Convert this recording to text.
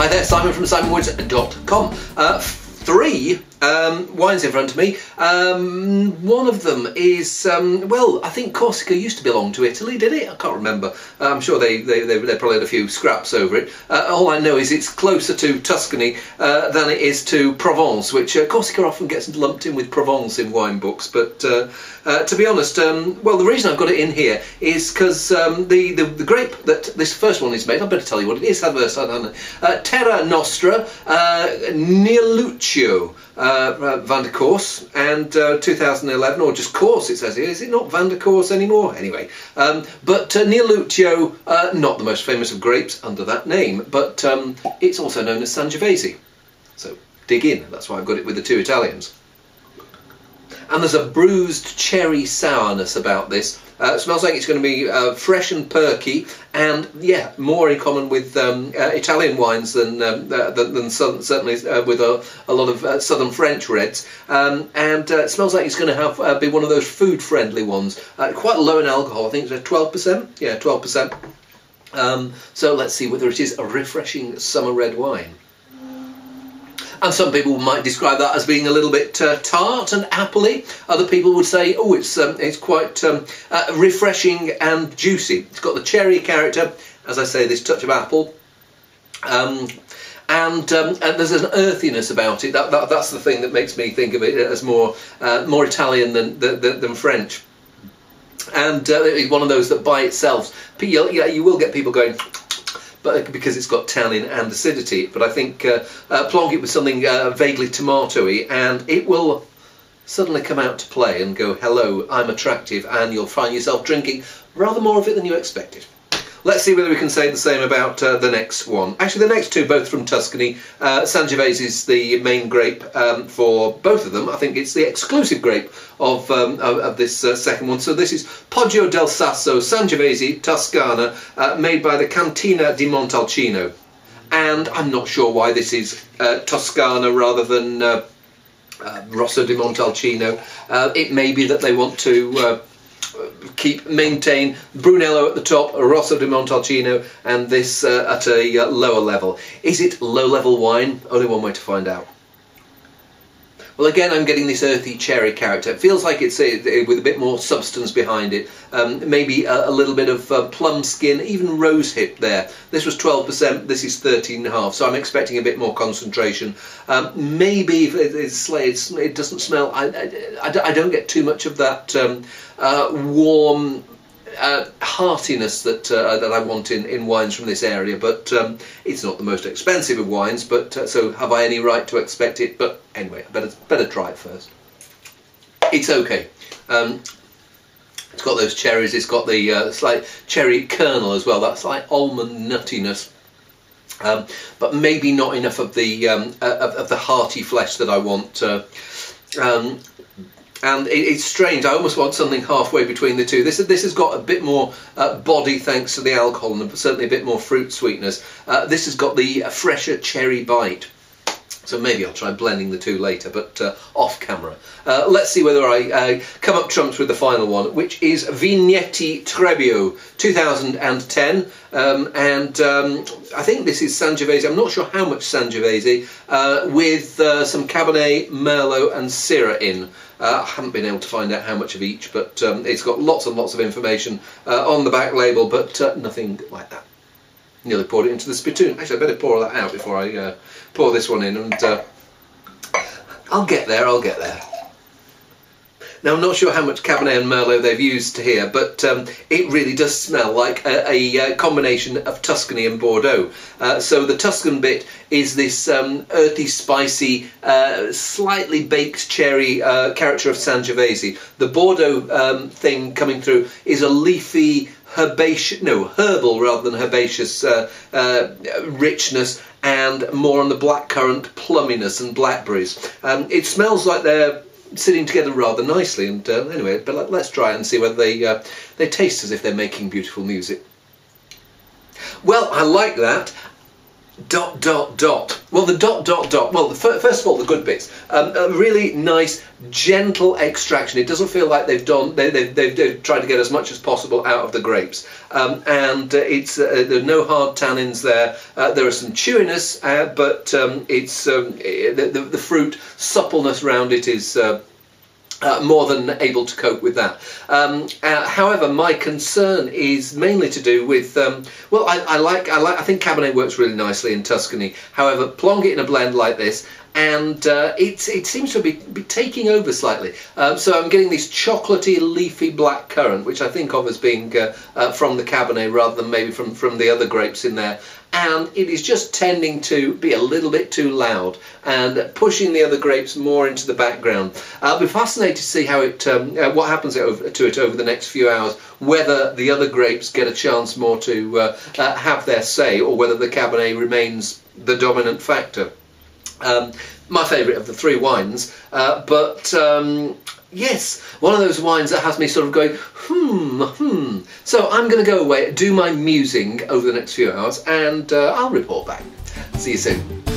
Hi there, Simon from simonwoods.com. Uh, three um, wines in front of me. Um, one of them is, um, well, I think Corsica used to belong to Italy, did it? I can't remember. Uh, I'm sure they, they, they, they, probably had a few scraps over it. Uh, all I know is it's closer to Tuscany uh, than it is to Provence, which uh, Corsica often gets lumped in with Provence in wine books. But uh, uh, to be honest, um, well, the reason I've got it in here is because um, the, the, the, grape that this first one is made, I better tell you what it is, have a, Terra Nostra Nielluccio uh, Vin de Corse and uh, 2011, or just Corse it says here. Is it not Vin de Corse anymore? Anyway, um, but uh, uh, not the most famous of grapes under that name, but um, it's also known as Sangiovese. So dig in, that's why I've got it with the two Italians and there's a bruised cherry sourness about this. Uh, smells like it's going to be uh, fresh and perky, and yeah, more in common with um, uh, Italian wines than um, uh, than, than certainly uh, with a, a, lot of uh, southern French reds. Um, and it smells like it's going to have be one of those food-friendly ones. quite low in alcohol. I think it's 12%. Yeah, 12%. Um, so let's see whether it is a refreshing summer red wine and some people might describe that as being a little bit uh, tart and appley. Other people would say, oh, it's um, it's quite um, uh, refreshing and juicy. It's got the cherry character, as I say, this touch of apple. Um, and, um, and, there's an earthiness about it. That, that, that's the thing that makes me think of it as more uh, more Italian than, than, than French. And uh, it's one of those that by itself, you, you will get people going, but because it's got tannin and acidity. But I think uh, uh, plonk it with something uh, vaguely tomatoey, and it will suddenly come out to play and go, hello, I'm attractive, and you'll find yourself drinking rather more of it than you expected. Let's see whether we can say the same about uh, the next one. Actually, the next two, both from Tuscany. Uh, Sangiovese is the main grape um, for both of them. I think it's the exclusive grape of, um, of, of, this uh, second one. So this is Poggio del Sasso Sangiovese Toscana, uh, made by the Cantina di Montalcino. And I'm not sure why this is uh, Toscana rather than uh, Rosso di Montalcino. it may be that they want to keep maintain Brunello at the top, Rosso di Montalcino, and this uh, at a uh, lower level. Is it low level wine? Only one way to find out. Well, again, I'm getting this earthy cherry character. It feels like it's a, with a bit more substance behind it. Um, maybe a, a, little bit of uh, plum skin, even rose hip there. This was 12%, this is 13.5%, so I'm expecting a bit more concentration. Um, maybe if it's, it's, it doesn't smell, I, I, I, don't get too much of that um, uh, warm uh, heartiness that uh, that I want in, in wines from this area, but um, it's not the most expensive of wines. But uh, so have I any right to expect it? But anyway, better better try it first. It's okay. Um, it's got those cherries. It's got the uh, slight cherry kernel as well. That slight almond nuttiness. Um, but maybe not enough of the um, uh, of, of, the hearty flesh that I want. Uh, um, and it, it's strange. I almost want something halfway between the two. This this has got a bit more uh, body thanks to the alcohol, and certainly a bit more fruit sweetness. Uh, this has got the fresher cherry bite. So maybe I'll try blending the two later, but uh, off camera. Uh, let's see whether I uh, come up trumps with the final one, which is Vigneti Trebbio 2010. Um, and um, I think this is Sangiovese. I'm not sure how much Sangiovese, uh, with uh, some Cabernet, Merlot, and Syrah in. Uh, I haven't been able to find out how much of each, but um, it's got lots and lots of information on the back label, but nothing like that nearly poured it into the spittoon. Actually, I better pour that out before I uh, pour this one in, and uh, I'll get there, I'll get there. Now, I'm not sure how much Cabernet and Merlot they've used here, but um, it really does smell like a, a, a, combination of Tuscany and Bordeaux. Uh, so the Tuscan bit is this um, earthy, spicy, uh, slightly baked cherry uh, character of Sangiovese. The Bordeaux um, thing coming through is a leafy, herbaceous, no, herbal rather than herbaceous uh, uh, richness and more on the blackcurrant plumminess and blackberries. Um, it smells like they're sitting together rather nicely and uh, anyway, but let's try and see whether they, uh, they taste as if they're making beautiful music. Well, I like that. Dot dot dot. Well, the dot dot dot. Well, first of all, the good bits. Um, a really nice, gentle extraction. It doesn't feel like they've done. They, have they've, they've tried to get as much as possible out of the grapes. Um, and uh, it's uh, there are no hard tannins there. Uh, are some chewiness, uh, but um, it's um, the, the, the, fruit suppleness around it is. Uh, more than able to cope with that. Um, uh, however, my concern is mainly to do with um, well, I, I, like I like I think Cabernet works really nicely in Tuscany. However, plonk it in a blend like this, and uh, it, it seems to be, be taking over slightly. Um, so I'm getting this chocolatey, leafy black currant, which I think of as being uh, uh, from the Cabernet rather than maybe from, from the other grapes in there and it is just tending to be a little bit too loud and pushing the other grapes more into the background. I'll be fascinated to see how it, um, uh, what happens to it over the next few hours, whether the other grapes get a chance more to uh, uh, have their say or whether the Cabernet remains the dominant factor. Um, my favourite of the three wines, uh, but um, yes, one of those wines that has me sort of going, hmm, hmm. So I'm going to go away, do my musing over the next few hours, and uh, I'll report back. See you soon.